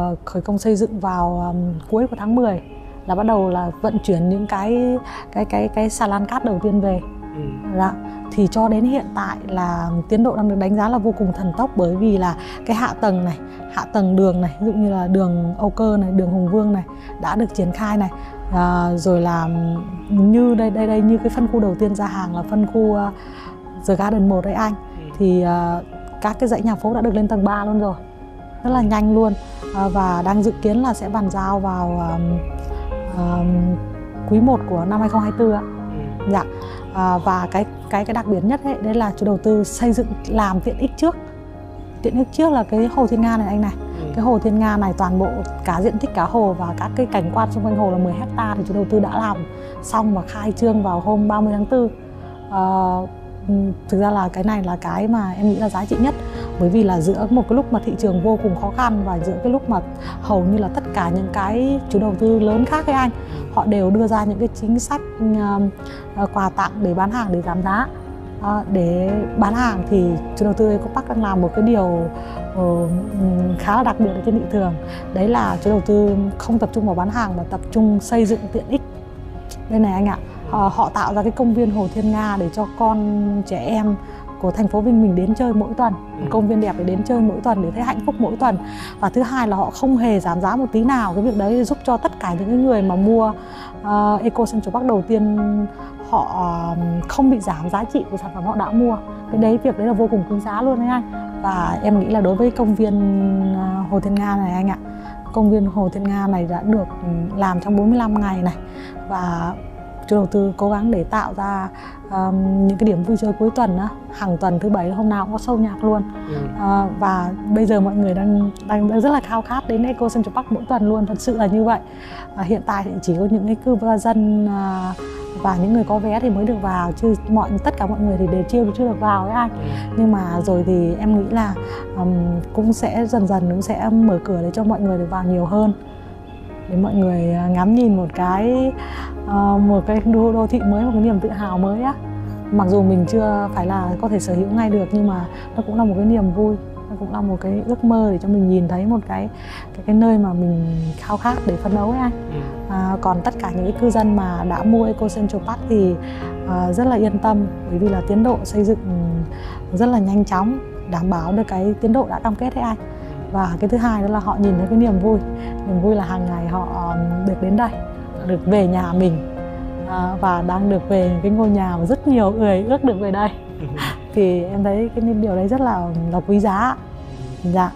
Ờ, khởi công xây dựng vào cuối của tháng 10 là bắt đầu là vận chuyển những cái cái cái cái xà lan cát đầu tiên về. Ừ. Dạ. Thì cho đến hiện tại là tiến độ đang được đánh giá là vô cùng thần tốc bởi vì là cái hạ tầng này, hạ tầng đường này, ví dụ như là đường Âu Cơ này, đường Hùng Vương này đã được triển khai này. À, rồi là như đây đây đây như cái phân khu đầu tiên ra hàng là phân khu uh, The Garden 1 đấy anh. Ừ. Thì uh, các cái dãy nhà phố đã được lên tầng 3 luôn rồi rất là nhanh luôn và đang dự kiến là sẽ bàn giao vào quý 1 của năm 2024 ạ. Ừ. Dạ. À, và cái cái cái đặc biệt nhất ấy, đấy là chủ đầu tư xây dựng làm tiện ích trước. Tiện ích trước là cái hồ Thiên Nga này anh này. Ừ. Cái hồ Thiên Nga này toàn bộ cả diện tích cả hồ và các cái cảnh quan xung quanh hồ là 10 hecta thì chủ đầu tư đã làm xong và khai trương vào hôm 30 tháng 4. À, thực ra là cái này là cái mà em nghĩ là giá trị nhất bởi vì là giữa một cái lúc mà thị trường vô cùng khó khăn và giữa cái lúc mà hầu như là tất cả những cái chủ đầu tư lớn khác với anh họ đều đưa ra những cái chính sách uh, quà tặng để bán hàng để giảm giá. Uh, để bán hàng thì chủ đầu tư Ecopark đang làm một cái điều uh, khá là đặc biệt ở trên thị trường. Đấy là chủ đầu tư không tập trung vào bán hàng mà tập trung xây dựng tiện ích. Đây này anh ạ họ tạo ra cái công viên Hồ Thiên Nga để cho con trẻ em của thành phố Vinh mình đến chơi mỗi tuần một công viên đẹp để đến chơi mỗi tuần để thấy hạnh phúc mỗi tuần. Và thứ hai là họ không hề giảm giá một tí nào. Cái việc đấy giúp cho tất cả những người mà mua uh, Eco Central Park đầu tiên họ không bị giảm giá trị của sản phẩm họ đã mua. Cái đấy việc đấy là vô cùng quý giá luôn đấy anh. Và em nghĩ là đối với công viên ờ, Hồ Thiên Nga này anh ạ công viên Hồ Thiên Nga này đã được làm trong 45 ngày này. Và chủ đầu tư cố gắng để tạo ra um, những cái điểm vui chơi cuối tuần á hàng tuần thứ bảy hôm nào cũng có show nhạc luôn ừ. uh, và bây giờ mọi người đang đang rất là khao khát đến Eco Central Park mỗi tuần luôn thật sự là như vậy uh, hiện tại thì chỉ có những cái cư dân uh, và những người có vé thì mới được vào chứ mọi tất cả mọi người thì đều chưa chưa được vào ấy anh ừ. nhưng mà rồi thì em nghĩ là um, cũng sẽ dần dần cũng sẽ mở cửa để cho mọi người được vào nhiều hơn để mọi người à, ngắm nhìn một cái uh, một cái đô, đô thị mới một cái niềm tự hào mới á. Mặc dù mình chưa phải là có thể sở hữu ngay được nhưng mà nó cũng là một cái niềm vui nó cũng là một cái ước mơ để cho mình nhìn thấy một cái cái, cái nơi mà mình khao khát để phấn đấu ấy anh. Ừ. à, còn tất cả những cái cư dân mà đã mua Eco Central Park thì uh, rất là yên tâm bởi vì là tiến độ xây dựng rất là nhanh chóng đảm bảo được cái tiến độ đã cam kết đấy anh và cái thứ hai đó là họ nhìn thấy cái niềm vui. Niềm vui là hàng ngày họ được đến đây được về nhà mình à, và đang được về cái ngôi nhà mà rất nhiều người ước được về đây. Thì em thấy cái điều đấy rất là là quý giá dạ